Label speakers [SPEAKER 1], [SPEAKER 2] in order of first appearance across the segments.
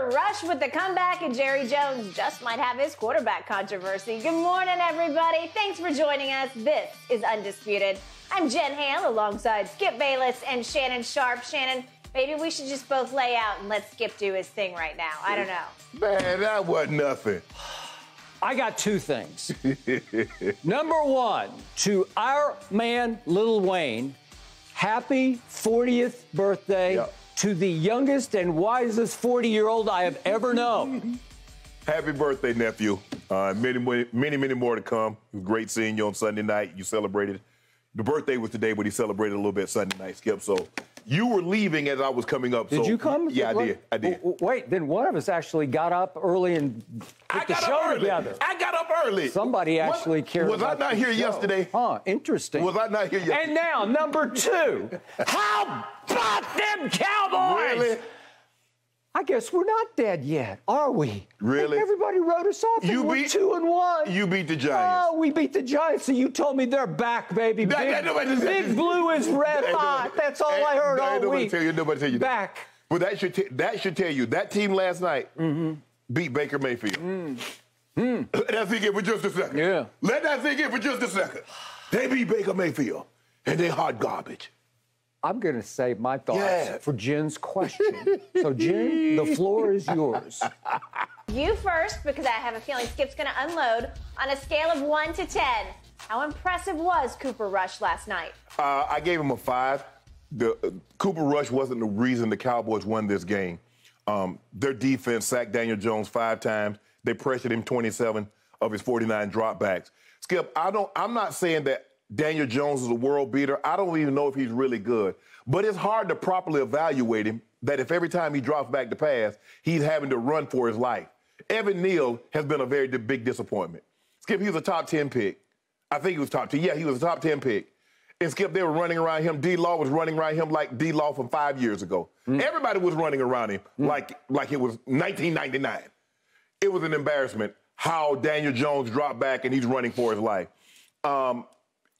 [SPEAKER 1] Cooper Rush with the comeback, and Jerry Jones just might have his quarterback controversy. Good morning, everybody. Thanks for joining us. This is Undisputed. I'm Jen Hale alongside Skip Bayless and Shannon Sharpe. Shannon, maybe we should just both lay out and let Skip do his thing right now. I don't know.
[SPEAKER 2] Man, that wasn't nothing.
[SPEAKER 3] I got two things. Number one, to our man, Lil Wayne, happy 40th birthday
[SPEAKER 2] Yep.
[SPEAKER 3] To the youngest and wisest 40 year old I have ever known.
[SPEAKER 2] Happy birthday, nephew. Uh, many, many, many, more to come. Was great seeing you on Sunday night. You celebrated. The birthday was today, but he celebrated a little bit Sunday night, Skip. So you were leaving as I was coming up.
[SPEAKER 3] Did
[SPEAKER 2] so,
[SPEAKER 3] you come?
[SPEAKER 2] Yeah, I did. I did.
[SPEAKER 3] Wait, then one of us actually got up early and put
[SPEAKER 2] I
[SPEAKER 3] the
[SPEAKER 2] got
[SPEAKER 3] show
[SPEAKER 2] up early.
[SPEAKER 3] together.
[SPEAKER 2] I got up early.
[SPEAKER 3] Somebody actually cared
[SPEAKER 2] Was I not here
[SPEAKER 3] show.
[SPEAKER 2] yesterday?
[SPEAKER 3] Huh, interesting.
[SPEAKER 2] Was I not here yesterday?
[SPEAKER 3] And now, number two, how about them Cowboys?
[SPEAKER 2] Really?
[SPEAKER 3] I guess we're not dead yet, are we?
[SPEAKER 2] Really?
[SPEAKER 3] Everybody wrote us off.
[SPEAKER 2] You
[SPEAKER 3] we're
[SPEAKER 2] beat-
[SPEAKER 3] two and one.
[SPEAKER 2] You beat the Giants.
[SPEAKER 3] Oh, we beat the Giants, so you told me they're back, baby.
[SPEAKER 2] That-
[SPEAKER 3] Big,
[SPEAKER 2] that
[SPEAKER 3] Big Blue is red
[SPEAKER 2] Ain't
[SPEAKER 3] hot. That's all I heard all
[SPEAKER 2] nobody
[SPEAKER 3] week.
[SPEAKER 2] Tell you, nobody tell you that.
[SPEAKER 3] Back.
[SPEAKER 2] But that should t- that should tell you that team last night mm-hmm. beat Baker Mayfield. Mm. Mm. Let that sink in for just a second.
[SPEAKER 3] Yeah.
[SPEAKER 2] Let that sink in for just a second. They beat Baker Mayfield, and they hot garbage.
[SPEAKER 3] I'm going to save my thoughts
[SPEAKER 2] Yeah.
[SPEAKER 3] for Jen's question. so, Jen, the floor is yours.
[SPEAKER 1] You first, because I have a feeling Skip's going to unload on a scale of 1 to 10. How impressive was Cooper Rush last night?
[SPEAKER 2] Uh, I gave him a five. The uh, Cooper Rush wasn't the reason the Cowboys won this game. Um, their defense sacked Daniel Jones five times. They pressured him 27 of his 49 dropbacks. Skip, I don't. I'm not saying that Daniel Jones is a world beater. I don't even know if he's really good. But it's hard to properly evaluate him. That if every time he drops back to pass, he's having to run for his life. Evan Neal has been a very big disappointment. Skip, he was a top 10 pick. I think he was top 10. Yeah, he was a top 10 pick. And Skip, they were running around him. D Law was running around him like D Law from five years ago. Everybody was running around him like, like it was 1999. It was an embarrassment how Daniel Jones dropped back and he's running for his life. Um,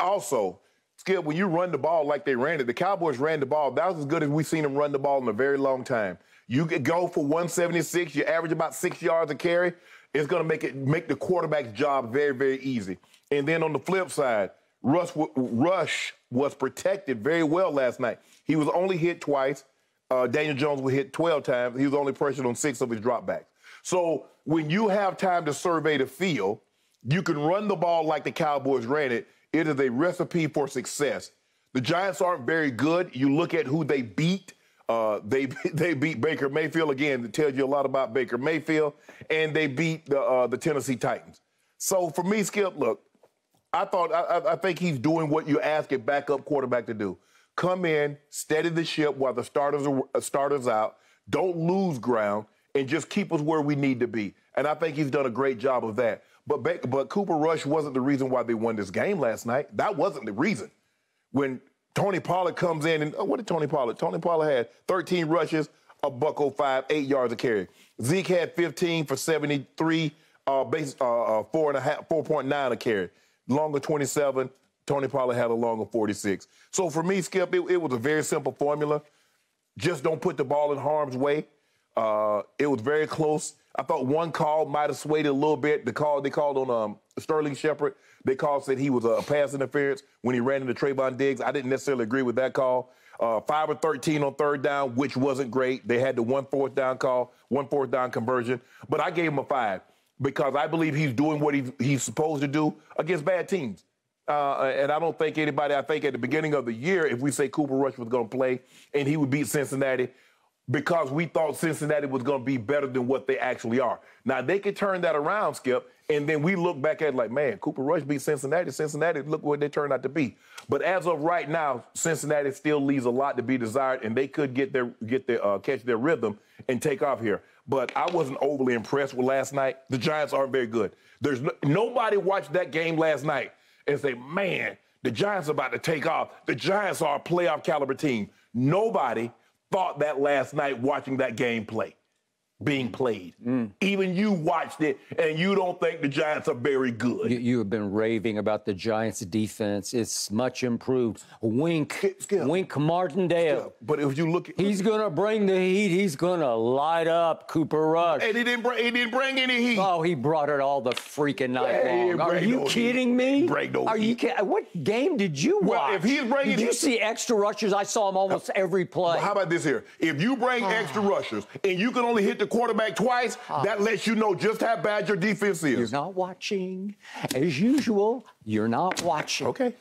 [SPEAKER 2] also, Skip, when you run the ball like they ran it, the Cowboys ran the ball. That was as good as we've seen them run the ball in a very long time. You could go for 176, you average about six yards a carry. It's going to make it make the quarterback's job very, very easy. And then on the flip side, Rush, Rush was protected very well last night. He was only hit twice. Uh, Daniel Jones was hit 12 times. He was only pressured on six of his dropbacks. So when you have time to survey the field, you can run the ball like the Cowboys ran it. It is a recipe for success. The Giants aren't very good. You look at who they beat. Uh, they they beat Baker Mayfield again. That tells you a lot about Baker Mayfield, and they beat the uh, the Tennessee Titans. So for me, Skip, look, I thought I, I- I think he's doing what you ask a backup quarterback to do: come in, steady the ship while the starters are uh, starters out. Don't lose ground, and just keep us where we need to be. And I think he's done a great job of that. But but Cooper Rush wasn't the reason why they won this game last night. That wasn't the reason. When Tony Pollard comes in and oh, what did Tony Pollard? Tony Pollard had 13 rushes, a buck 05, eight yards a carry. Zeke had 15 for 73, uh, base, uh, uh, four and a half, 4.9 a carry. Longer 27. Tony Pollard had a longer 46. So for me, Skip, it, it was a very simple formula. Just don't put the ball in harm's way. Uh, it was very close. I thought one call might have swayed a little bit. The call they called on um, Sterling Shepard, they called said he was a pass interference when he ran into Trevon Diggs. I didn't necessarily agree with that call. Uh, five or thirteen on third down, which wasn't great. They had the one fourth down call, one fourth down conversion, but I gave him a five because I believe he's doing what he, he's supposed to do against bad teams. Uh, and I don't think anybody, I think at the beginning of the year, if we say Cooper Rush was going to play and he would beat Cincinnati, because we thought Cincinnati was going to be better than what they actually are. Now, they could turn that around, Skip, and then we look back at like, man, Cooper Rush beat Cincinnati. Cincinnati, look what they turned out to be. But as of right now, Cincinnati still leaves a lot to be desired, and they could get their get their uh, catch their rhythm and take off here. But I wasn't overly impressed with last night. The Giants aren't very good. There's no, nobody watched that game last night and say, man, the Giants are about to take off. The Giants are a playoff caliber team. Nobody thought that last night watching that game play. Being played.
[SPEAKER 3] Mm.
[SPEAKER 2] Even you watched it, and you don't think the Giants are very good.
[SPEAKER 3] You, you have been raving about the Giants' defense. It's much improved. Wink,
[SPEAKER 2] Skip, skip.
[SPEAKER 3] Wink Martindale.
[SPEAKER 2] But if you look at
[SPEAKER 3] He's gonna bring the heat. He's gonna light up Cooper Rush.
[SPEAKER 2] and he didn't bring he didn't bring any heat.
[SPEAKER 3] Oh, he brought it all the freaking night
[SPEAKER 2] Yeah, he
[SPEAKER 3] long.
[SPEAKER 2] didn't
[SPEAKER 3] Are
[SPEAKER 2] bring
[SPEAKER 3] you
[SPEAKER 2] no
[SPEAKER 3] kidding
[SPEAKER 2] heat.
[SPEAKER 3] me?
[SPEAKER 2] Bring no
[SPEAKER 3] Are you
[SPEAKER 2] heat.
[SPEAKER 3] kidding? What game did you watch?
[SPEAKER 2] Well, if he's bringing-
[SPEAKER 3] did you see extra rushers? I saw him almost every play.
[SPEAKER 2] How about this here? If you bring extra rushers and you can only hit the quarterback twice, ah. that lets you know just how bad your defense is.
[SPEAKER 3] You're not watching. As usual, you're not watching.
[SPEAKER 2] Okay.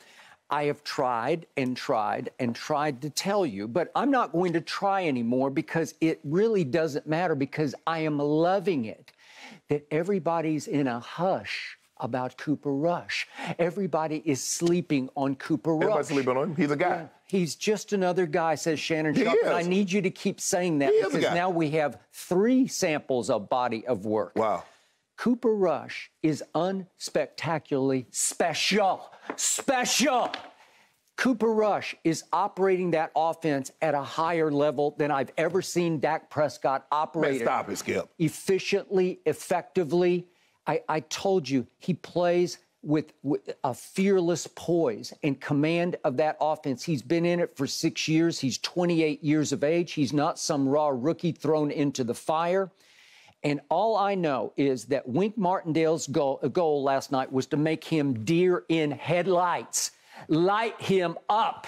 [SPEAKER 3] I have tried and tried and tried to tell you, but I'm not going to try anymore because it really doesn't matter because I am loving it that everybody's in a hush about Cooper Rush. Everybody is sleeping on Cooper Rush.
[SPEAKER 2] Everybody's sleeping on him. He's a guy.
[SPEAKER 3] He's just another guy, says Shannon
[SPEAKER 2] He
[SPEAKER 3] Sharpe. And I need you to keep saying that
[SPEAKER 2] He
[SPEAKER 3] because now we have three samples of body of work.
[SPEAKER 2] Wow.
[SPEAKER 3] Cooper Rush is unspectacularly special. Special. Cooper Rush is operating that offense at a higher level than I've ever seen Dak Prescott operate.
[SPEAKER 2] Stop it, Skip.
[SPEAKER 3] Efficiently, effectively. I, I told you, he plays with, with a fearless poise and command of that offense. He's been in it for six years. He's 28 years of age. He's not some raw rookie thrown into the fire. And all I know is that Wink Martindale's goal, goal last night was to make him deer in headlights, light him up.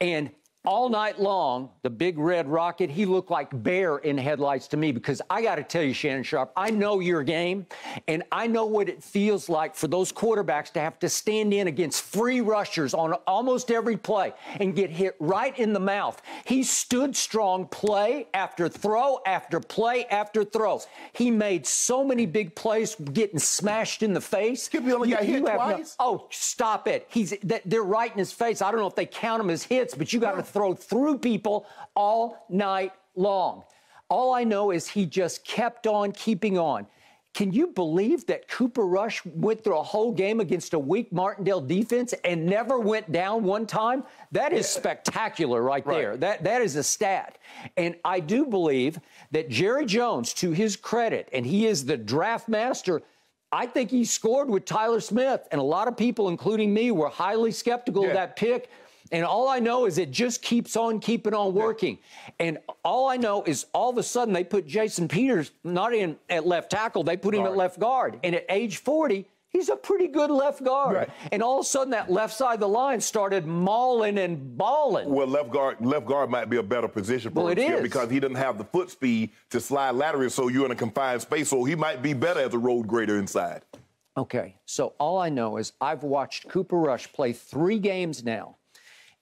[SPEAKER 3] And all night long, the big red rocket, he looked like bear in headlights to me because I got to tell you, Shannon Sharpe, I know your game and I know what it feels like for those quarterbacks to have to stand in against free rushers on almost every play and get hit right in the mouth. He stood strong play after throw after play after throws. He made so many big plays getting smashed in the face.
[SPEAKER 2] He only got hit twice?
[SPEAKER 3] oh, stop it. He's that- they're right in his face. I don't know if they count him as hits, but you got to throw through people all night long. All I know is he just kept on keeping on. Can you believe that Cooper Rush went through a whole game against a Wink Martindale defense and never went down one time? That is spectacular right, there. That that is a stat. And I do believe that Jerry Jones, to his credit, and he is the draft master, I think he scored with Tyler Smith. And a lot of people, including me, were highly skeptical
[SPEAKER 2] Yeah.
[SPEAKER 3] of that pick. And all I know is it just keeps on keeping on working. And all I know is all of a sudden they put Jason Peters not in at left tackle, they put him at left guard. And at age 40, he's a pretty good left guard.
[SPEAKER 2] Right.
[SPEAKER 3] And all of a sudden that left side of the line started mauling and balling.
[SPEAKER 2] Well, left guard, left guard might be a better position for
[SPEAKER 3] Well,
[SPEAKER 2] him
[SPEAKER 3] it is.
[SPEAKER 2] because he doesn't have the foot speed to slide laterally, so you're in a confined space. So he might be better as a road grader inside.
[SPEAKER 3] Okay, so all I know is I've watched Cooper Rush play three games now,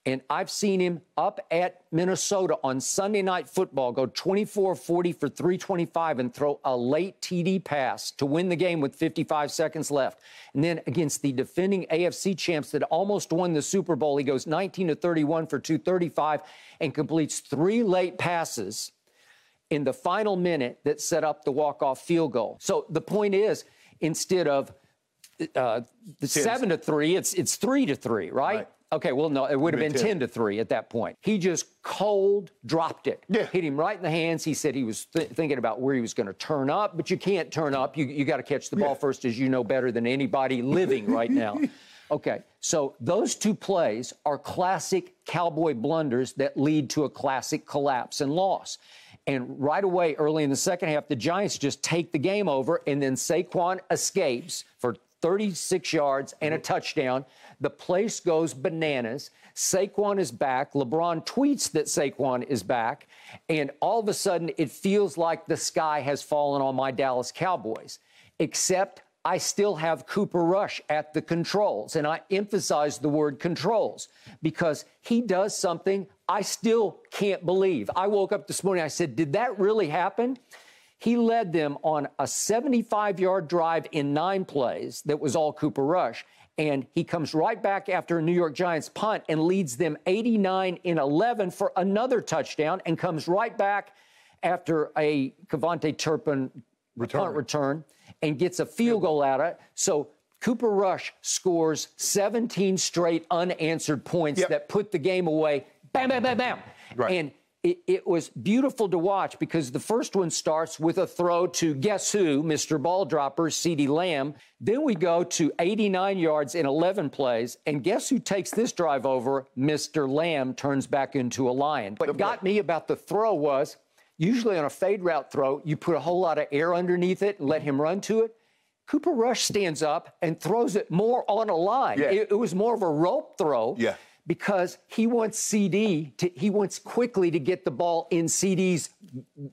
[SPEAKER 3] and I've seen him up at Minnesota on Sunday Night Football go 24 40 for 325 and throw a late TD pass to win the game with 55 seconds left. And then against the defending AFC champs that almost won the Super Bowl, he goes 19 to 31 for 235 and completes three late passes in the final minute that set up the walk-off field goal. So the point is, instead of uh, the seven to three, it's it's three to three, right?
[SPEAKER 2] Right.
[SPEAKER 3] Okay, well, no, it would have
[SPEAKER 2] Been
[SPEAKER 3] been
[SPEAKER 2] 10.
[SPEAKER 3] 10 to 3 at that point. He just cold dropped it.
[SPEAKER 2] Yeah.
[SPEAKER 3] Hit him right in the hands. He said he was th- thinking about where he was going to turn up, but you can't turn up. You, you got to catch the ball
[SPEAKER 2] Yeah.
[SPEAKER 3] first, as you know better than anybody living right now. Okay, so those two plays are classic cowboy blunders that lead to a classic collapse and loss. And right away, early in the second half, the Giants just take the game over, and then Saquon escapes for 36 yards and a mm-hmm. touchdown. The place goes bananas. Saquon is back. LeBron tweets that Saquon is back. And all of a sudden, it feels like the sky has fallen on my Dallas Cowboys. Except I still have Cooper Rush at the controls. And I emphasize the word controls because he does something I still can't believe. I woke up this morning, I said, Did that really happen? He led them on a 75 yard drive in nine plays that was all Cooper Rush. And he comes right back after a New York Giants punt and leads them 89 in 11 for another touchdown and comes right back after a KaVontae Turpin
[SPEAKER 2] Return.
[SPEAKER 3] punt return and gets a field goal out of it. So Cooper Rush scores 17 straight unanswered points
[SPEAKER 2] Yep.
[SPEAKER 3] that put the game away. Bam, bam, bam, bam.
[SPEAKER 2] Right.
[SPEAKER 3] And it, it, was beautiful to watch because the first one starts with a throw to guess who, Mr. Ball Dropper, CeeDee Lamb. Then we go to 89 yards in 11 plays, and guess who takes this drive over? Mr. Lamb turns back into a lion. What got me about the throw was usually on a fade route throw, you put a whole lot of air underneath it and let him run to it. Cooper Rush stands up and throws it more on a line. Yeah. It, it was more of a rope throw.
[SPEAKER 2] Yeah
[SPEAKER 3] because he wants CeeDee, to he wants quickly to get the ball in CeeDee's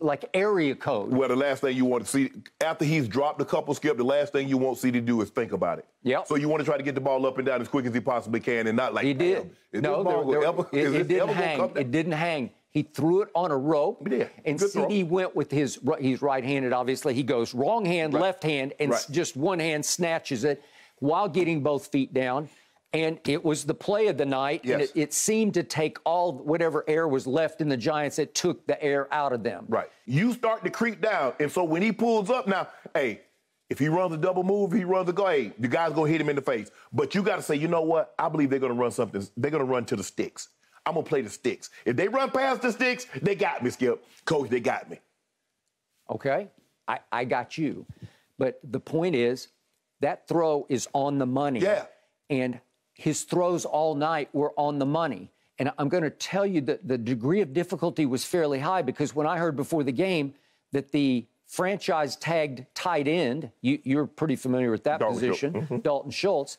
[SPEAKER 3] like area code.
[SPEAKER 2] Well, the last thing you want to see after he's dropped a couple skip, the last thing you want CeeDee to do is think about it.
[SPEAKER 3] Yeah.
[SPEAKER 2] So you want to try to get the ball up and down as quick as he possibly can, and not like
[SPEAKER 3] he did. No, there, there, ever, it, it didn't hang. It didn't hang. He threw it on a rope,
[SPEAKER 2] yeah,
[SPEAKER 3] and CeeDee went with his. He's right-handed, obviously. He goes wrong hand, right. left hand, and right. just one hand snatches it while getting both feet down and it was the play of the night.
[SPEAKER 2] Yes.
[SPEAKER 3] And it, it, seemed to take all whatever air was left in the Giants. It took the air out of them.
[SPEAKER 2] Right. You start to creep down, and so when he pulls up now, hey, if he runs a double move, he runs a go. Hey, the guy's gonna hit him in the face. But you got to say, you know what? I believe they're gonna run something. They're gonna run to the sticks. I'm gonna play the sticks. If they run past the sticks, they got me, Skip. Coach, they got me.
[SPEAKER 3] Okay, I, I got you. But the point is, that throw is on the money.
[SPEAKER 2] Yeah.
[SPEAKER 3] And his throws all night were on the money. And I'm going to tell you that the degree of difficulty was fairly high because when I heard before the game that the franchise tagged tight end, you, are pretty familiar with that Dalton position, mm-hmm. Dalton Schultz,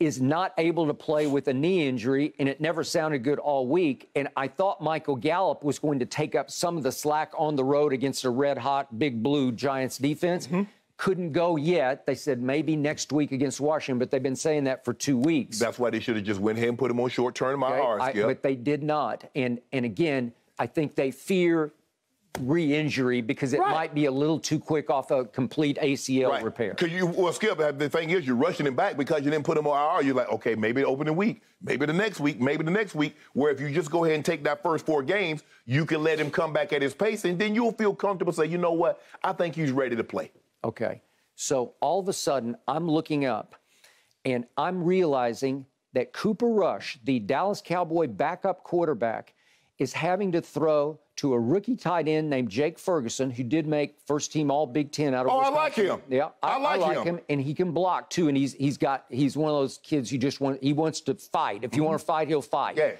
[SPEAKER 3] is not able to play with a knee injury, and it never sounded good all week. And I thought Michael Gallup was going to take up some of the slack on the road against a red hot, big blue Giants defense. Mm-hmm couldn't go yet. They said maybe next week against Washington, but they've been saying that for two weeks.
[SPEAKER 2] That's why they should have just went ahead and put him on short term okay, IR. I,
[SPEAKER 3] but they did not. And and again, I think they fear re-injury because it right. might be a little too quick off a complete ACL right. repair.
[SPEAKER 2] Because you, well, Skip, uh, the thing is, you're rushing him back because you didn't put him on IR. You're like, okay, maybe the opening week, maybe the next week, maybe the next week. Where if you just go ahead and take that first four games, you can let him come back at his pace, and then you'll feel comfortable. Say, you know what, I think he's ready to play.
[SPEAKER 3] Okay. So all of a sudden, I'm looking up and I'm realizing that Cooper Rush, the Dallas Cowboy backup quarterback, is having to throw to a rookie tight end named Jake Ferguson, who did make first team All Big Ten out of.
[SPEAKER 2] Oh,
[SPEAKER 3] Wisconsin.
[SPEAKER 2] I like him.
[SPEAKER 3] Yeah,
[SPEAKER 2] I, I like,
[SPEAKER 3] I like
[SPEAKER 2] him.
[SPEAKER 3] him. and he can block too. And he's he's got he's one of those kids who just want he wants to fight. If you mm-hmm. want to fight, he'll fight.
[SPEAKER 2] Yeah.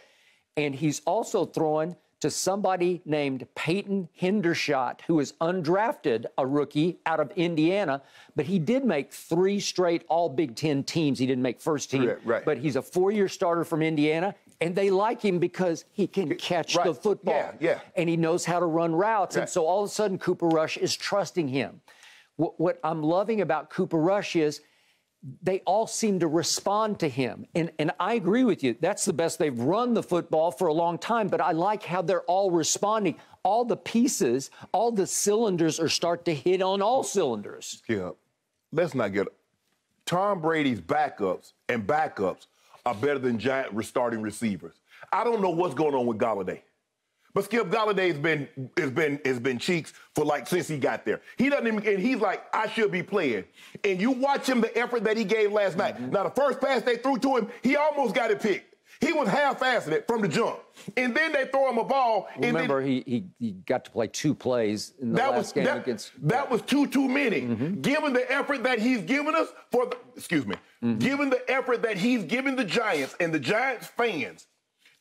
[SPEAKER 3] And he's also throwing to somebody named Peyton Hendershot, who is undrafted, a rookie out of Indiana, but he did make three straight All Big Ten teams. He didn't make first team,
[SPEAKER 2] right, right.
[SPEAKER 3] but he's a four-year starter from Indiana, and they like him because he can catch
[SPEAKER 2] right.
[SPEAKER 3] the football,
[SPEAKER 2] yeah, yeah.
[SPEAKER 3] and he knows how to run routes, and so all of a sudden Cooper Rush is trusting him. What, what I'm loving about Cooper Rush is they all seem to respond to him. And, and I agree with you. That's the best they've run the football for a long time, but I like how they're all responding. All the pieces, all the cylinders are start to hit on all cylinders.
[SPEAKER 2] Yeah. Let's not get Tom Brady's backups and backups are better than giant restarting receivers. I don't know what's going on with Golladay. But Skip Golladay's been has been has been cheeks for like since he got there. He doesn't even and he's like, I should be playing. And you watch him the effort that he gave last night. Mm-hmm. Now the first pass they threw to him, he almost got it picked. He was half-assing it from the jump. And then they throw him a ball.
[SPEAKER 3] Remember,
[SPEAKER 2] then,
[SPEAKER 3] he, he, he got to play two plays in the that last
[SPEAKER 2] was,
[SPEAKER 3] game
[SPEAKER 2] that,
[SPEAKER 3] against.
[SPEAKER 2] That was too too many. Mm-hmm. Given the effort that he's given us for the excuse me, mm-hmm. given the effort that he's given the Giants and the Giants fans,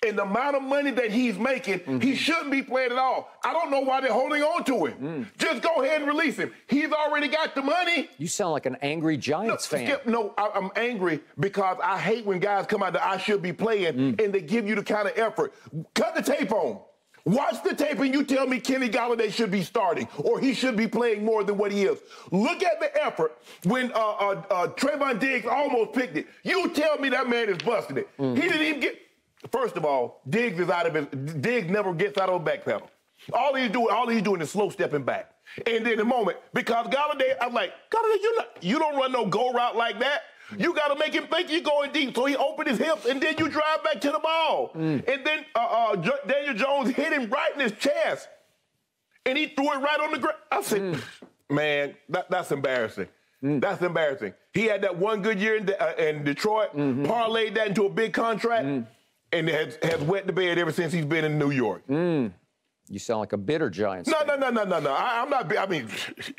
[SPEAKER 2] and the amount of money that he's making, mm-hmm. he shouldn't be playing at all. I don't know why they're holding on to him. Mm. Just go ahead and release him. He's already got the money.
[SPEAKER 3] You sound like an angry Giants
[SPEAKER 2] no,
[SPEAKER 3] fan.
[SPEAKER 2] Skip, no, I, am angry because I hate when guys come out that I should be playing mm. and they give you the kind of effort. Cut the tape on. Watch the tape and you tell me Kenny Golladay should be starting or he should be playing more than what he is. Look at the effort when uh, uh, uh, Trevon Diggs almost picked it. You tell me that man is busting it. Mm. He didn't even get – First of all, Diggs is out of his Diggs never gets out of a back pedal. All he's doing, all he's doing is slow stepping back. And then the moment, because Golladay, I'm like, Golladay, you not, you don't run no go route like that. You got to make him think you're going deep. So he opened his hips, and then you drive back to the ball. Mm. And then uh, uh, Daniel Jones hit him right in his chest, and he threw it right on the ground. I said, mm. man, that, that's embarrassing. Mm. That's embarrassing. He had that one good year in, uh, in Detroit, mm-hmm. parlayed that into a big contract. And has, has wet the bed ever since he's been in New York.
[SPEAKER 3] Mm. You sound like a bitter Giants.
[SPEAKER 2] No,
[SPEAKER 3] fan.
[SPEAKER 2] no, no, no, no, no. I, am not. I mean,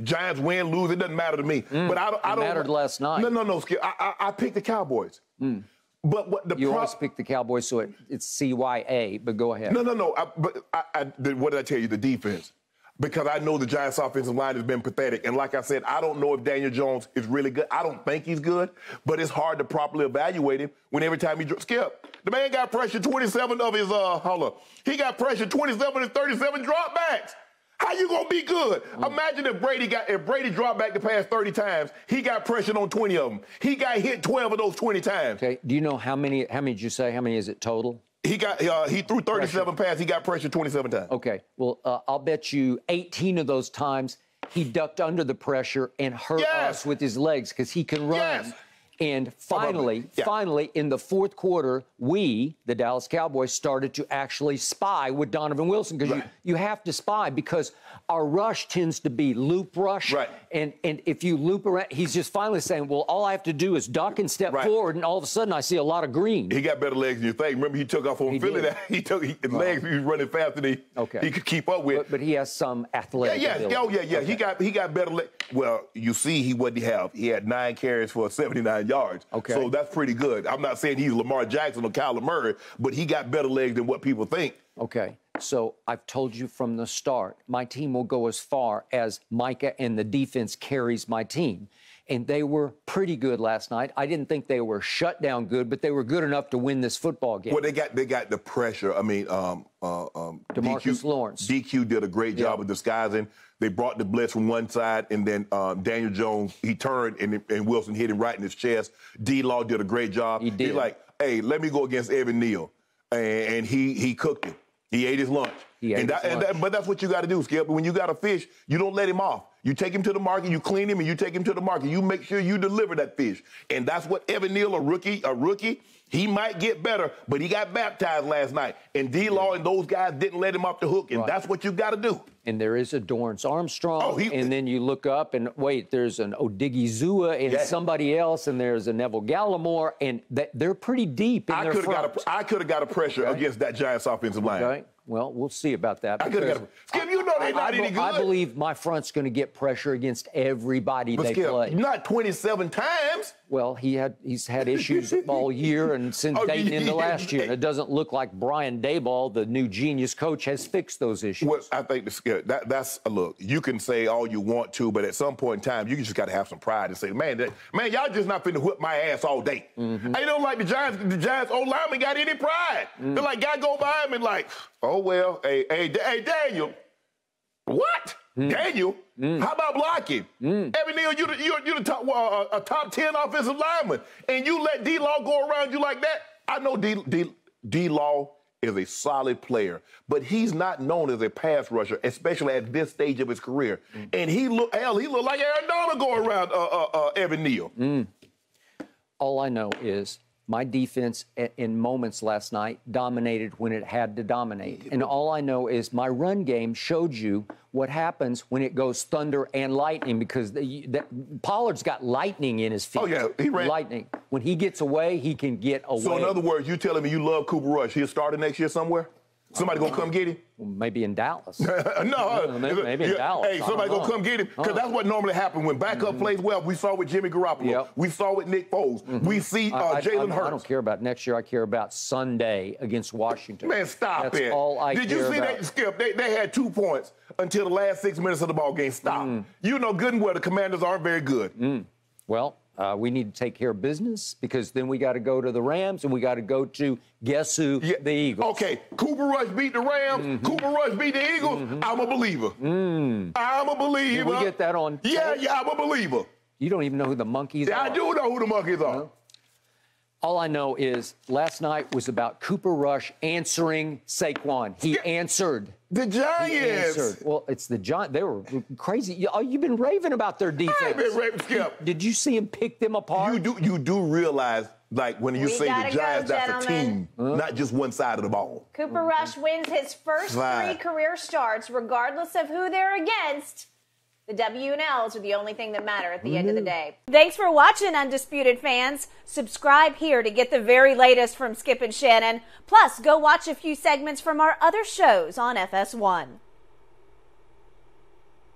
[SPEAKER 2] Giants win, lose, it doesn't matter to me.
[SPEAKER 3] Mm,
[SPEAKER 2] but I don't. I don't
[SPEAKER 3] mattered last night.
[SPEAKER 2] No, no, no, Skip. I, I, I picked the Cowboys.
[SPEAKER 3] Mm.
[SPEAKER 2] But what the
[SPEAKER 3] You
[SPEAKER 2] pro-
[SPEAKER 3] always pick the Cowboys, so it, it's CYA, but go ahead.
[SPEAKER 2] No, no, no. I, but I, I, the, what did I tell you? The defense. Because I know the Giants' offensive line has been pathetic. And like I said, I don't know if Daniel Jones is really good. I don't think he's good, but it's hard to properly evaluate him when every time he dro- skip. The man got pressure 27 of his uh hold up. He got pressure 27 and 37 dropbacks. How you gonna be good?
[SPEAKER 3] Mm.
[SPEAKER 2] Imagine if Brady got if Brady dropped back the pass 30 times, he got pressured on 20 of them. He got hit 12 of those 20 times.
[SPEAKER 3] Okay. Do you know how many? How many did you say? How many is it total?
[SPEAKER 2] He got uh, he threw 37 passes. He got pressured 27 times.
[SPEAKER 3] Okay. Well, uh, I'll bet you 18 of those times he ducked under the pressure and hurt
[SPEAKER 2] Yes.
[SPEAKER 3] us with his legs because he can run.
[SPEAKER 2] Yes.
[SPEAKER 3] And finally,
[SPEAKER 2] Yeah.
[SPEAKER 3] finally, in the fourth quarter, we, the Dallas Cowboys, started to actually spy with Donovan Wilson because
[SPEAKER 2] Right.
[SPEAKER 3] you, you have to spy because our rush tends to be loop rush.
[SPEAKER 2] Right.
[SPEAKER 3] And and if you loop around, he's just finally saying, well, all I have to do is duck and step
[SPEAKER 2] Right.
[SPEAKER 3] forward, and all of a sudden I see a lot of green.
[SPEAKER 2] He got better legs than you think. Remember, he took off on
[SPEAKER 3] He
[SPEAKER 2] Philly. That he took he, his legs. He was running faster than he,
[SPEAKER 3] Okay.
[SPEAKER 2] he could keep up with.
[SPEAKER 3] but, but he has some athletic
[SPEAKER 2] yeah,
[SPEAKER 3] ability.
[SPEAKER 2] oh yeah, yeah. He got he got better. Le- well, you see, he what he have? He had nine carries for 79 yards.
[SPEAKER 3] Okay.
[SPEAKER 2] so that's pretty good. I'm not saying he's Lamar Jackson or Kyler Murray, but he got better legs than what people think.
[SPEAKER 3] Okay. So I've told you from the start, my team will go as far as Micah and the defense carries my team. And they were pretty good last night. I didn't think they were shut down good, but they were good enough to win this football game.
[SPEAKER 2] Well, they got they got the pressure. I mean, um, uh, um,
[SPEAKER 3] DeMarcus
[SPEAKER 2] DQ,
[SPEAKER 3] Lawrence.
[SPEAKER 2] DQ did a great job
[SPEAKER 3] Yeah.
[SPEAKER 2] of disguising. They brought the blitz from one side, and then um, Daniel Jones he turned and, and Wilson hit him right in his chest. D. Law did a great job.
[SPEAKER 3] He did.
[SPEAKER 2] He's like, "Hey, let me go against Evan Neal," and, and he he cooked him. He ate his lunch.
[SPEAKER 3] He ate
[SPEAKER 2] and,
[SPEAKER 3] his
[SPEAKER 2] and
[SPEAKER 3] lunch.
[SPEAKER 2] but that's what you got to do, Skip. When you got a fish, you don't let him off. You take him to the market, you clean him, and you take him to the market. You make sure you deliver that fish. And that's what Evan Neal, a rookie, a rookie, he might get better, but he got baptized last night. And D Law and those guys didn't let him off the hook. And
[SPEAKER 3] Right.
[SPEAKER 2] that's what you got to do.
[SPEAKER 3] and there is a Dorance Armstrong.
[SPEAKER 2] Oh, he-
[SPEAKER 3] and then you look up and wait, there's an Odighizuwa and
[SPEAKER 2] Yeah.
[SPEAKER 3] somebody else, and there's a Neville Gallimore, and that, they're pretty deep in
[SPEAKER 2] I
[SPEAKER 3] their
[SPEAKER 2] could have
[SPEAKER 3] front.
[SPEAKER 2] got a, I could have got a pressure against that Giants offensive line.
[SPEAKER 3] Okay. Well, we'll see about that.
[SPEAKER 2] I coulda
[SPEAKER 3] because
[SPEAKER 2] got a- Skip, you know they
[SPEAKER 3] I-
[SPEAKER 2] not
[SPEAKER 3] I,
[SPEAKER 2] any
[SPEAKER 3] be- I believe my front's going to get pressure against everybody
[SPEAKER 2] But
[SPEAKER 3] they
[SPEAKER 2] Skip,
[SPEAKER 3] play.
[SPEAKER 2] not 27 times.
[SPEAKER 3] Well, he had he's had issues all year and since
[SPEAKER 2] Oh,
[SPEAKER 3] dating
[SPEAKER 2] yeah,
[SPEAKER 3] into last year. And it doesn't look like Brian Daboll, the new genius coach, has fixed those issues.
[SPEAKER 2] Well, I think the, that, that's a look. You can say all you want to, but at some point in time, you just got to have some pride and say, man, that, man, y'all just not finna whip my ass all day.
[SPEAKER 3] Mm-hmm.
[SPEAKER 2] I don't like the Giants. The Giants old lineman got any pride.
[SPEAKER 3] Mm.
[SPEAKER 2] They're like, guy go by him and like, oh well, hey, hey, hey, Daniel, what?
[SPEAKER 3] Mm.
[SPEAKER 2] Daniel, how about blocking? Evan Neal, you the, you you the top uh, a top ten offensive lineman, and you let D Law go around you like that. I know D D D Law is a solid player, but he's not known as a pass rusher, especially at this stage of his career. And he look hell, he looked like Aaron Donald going around uh, uh, uh, Evan Neal.
[SPEAKER 3] all I know is my defense in moments last night dominated when it had to dominate. And all I know is my run game showed you what happens when it goes thunder and lightning because the, the, Pollard's got lightning in his oh, feet.
[SPEAKER 2] Oh, yeah, he ran-
[SPEAKER 3] Lightning. When he gets away, he can get away.
[SPEAKER 2] So in other words, you telling me you love Cooper Rush? He'll start next year somewhere. Somebody gonna come get him?
[SPEAKER 3] Maybe in Dallas.
[SPEAKER 2] no,
[SPEAKER 3] maybe- maybe in
[SPEAKER 2] Yeah,
[SPEAKER 3] Dallas.
[SPEAKER 2] Hey, somebody gonna come get him because that's what normally happens when backup plays well. We saw with Jimmy Garoppolo.
[SPEAKER 3] Yep.
[SPEAKER 2] We saw with Nick Foles. We see uh,
[SPEAKER 3] I- I-
[SPEAKER 2] Jalen Hurts.
[SPEAKER 3] I don't care about next year. I care about Sunday against Washington.
[SPEAKER 2] Man, stop
[SPEAKER 3] That's
[SPEAKER 2] it.
[SPEAKER 3] all I
[SPEAKER 2] Did you see
[SPEAKER 3] about.
[SPEAKER 2] that, Skip? They, they had two points until the last six minutes of the ball game. Stop.
[SPEAKER 3] Mm.
[SPEAKER 2] You know good and well the Commanders aren't very good.
[SPEAKER 3] Well, uh, we need to take care of business because then we got to go to the Rams and we got to go to guess who?
[SPEAKER 2] Yeah.
[SPEAKER 3] The Eagles. Mm-hmm.
[SPEAKER 2] Okay, Cooper Rush beat the Rams. Cooper Rush beat the Eagles. I'm a believer. I'm a believer.
[SPEAKER 3] Did we get that on
[SPEAKER 2] Yeah, yeah, I'm a believer.
[SPEAKER 3] You don't even know who the monkeys
[SPEAKER 2] Yeah,
[SPEAKER 3] are.
[SPEAKER 2] I do know who the monkeys are.
[SPEAKER 3] All I know is last night was about Cooper Rush answering Saquon. He
[SPEAKER 2] Yeah.
[SPEAKER 3] answered.
[SPEAKER 2] The
[SPEAKER 3] He
[SPEAKER 2] Giants.
[SPEAKER 3] answered. Well, it's the Giants. They were crazy. You- oh, You've been raving about their defense.
[SPEAKER 2] I ain't been raving, Skip.
[SPEAKER 3] Did you see him pick them apart?
[SPEAKER 2] You do you do realize like when you
[SPEAKER 1] We
[SPEAKER 2] say
[SPEAKER 1] gotta
[SPEAKER 2] the
[SPEAKER 1] go,
[SPEAKER 2] Giants, that's a
[SPEAKER 1] gentlemen.
[SPEAKER 2] team, not just one side of the ball.
[SPEAKER 1] Cooper Rush wins his first
[SPEAKER 2] Right.
[SPEAKER 1] three career starts, regardless of who they're against. The W and L's are the only thing that matter at the end of the day. Thanks for watching, Undisputed fans. Subscribe here to get the very latest from Skip and Shannon. Plus, go watch a few segments from our other shows on FS1.